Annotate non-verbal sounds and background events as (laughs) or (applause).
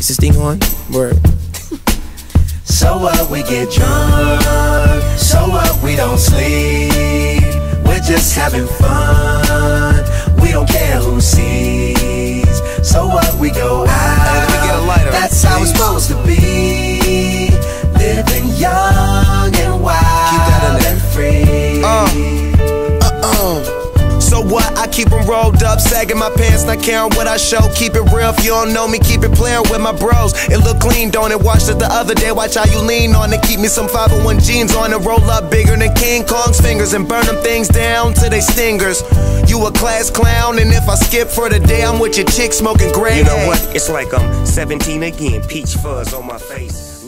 Is this thing on? Word. (laughs) So what, we get drunk. So what, we don't sleep. We're just having fun. We don't care who sees. So what, we go out. I keep them rolled up, sagging my pants, not caring what I show. Keep it real, if you don't know me, keep it playing with my bros. It look clean, don't it? Watched it the other day, watch how you lean on it. Keep me some 501 jeans on it, roll up bigger than King Kong's fingers and burn them things down to they stingers. You a class clown, and if I skip for the day, I'm with your chick smoking gray. You know what? It's like I'm 17 again, peach fuzz on my face.